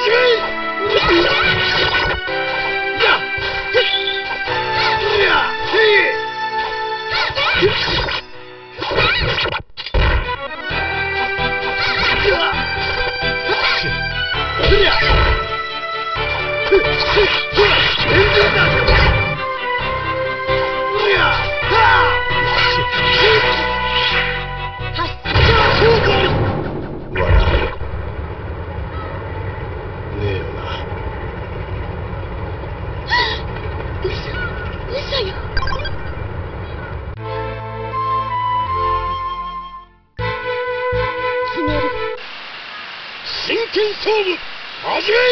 始めや勝負始めま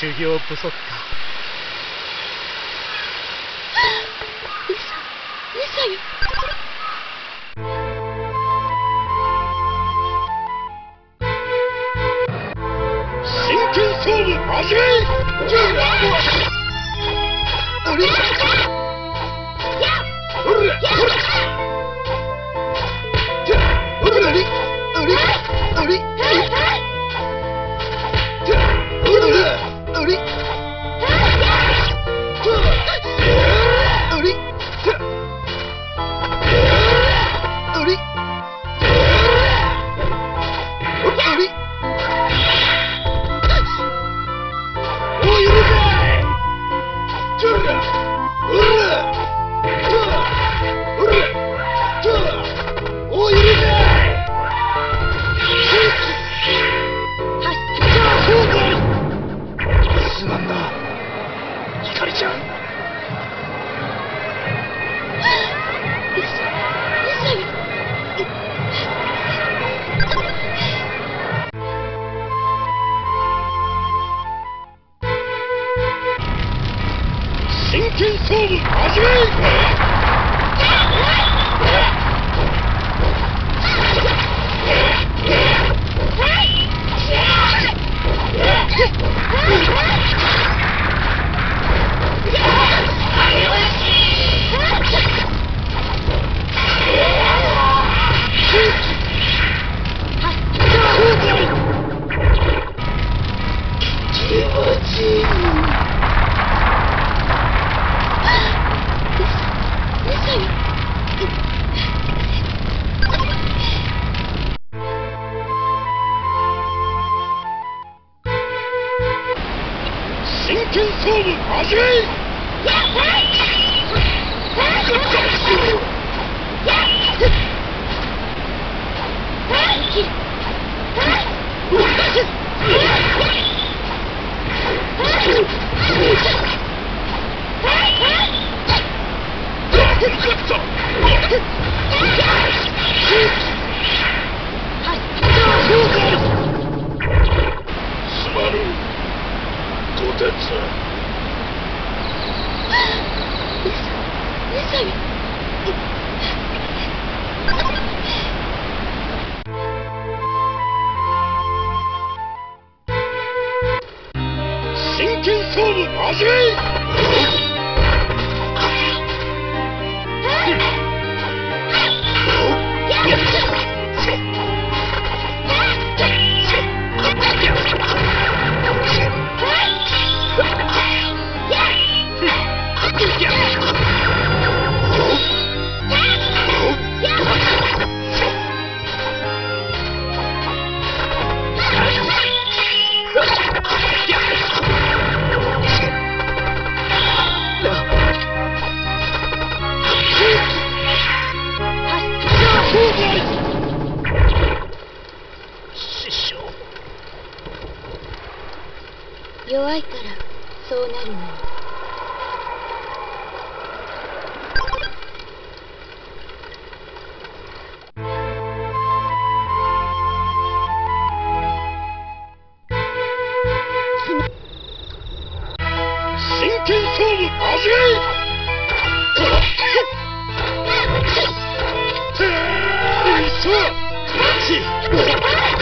修行不足か。嘘よ真剣勝負始めす真剣勝負始めすこてつ真弱いからそうなるの。よ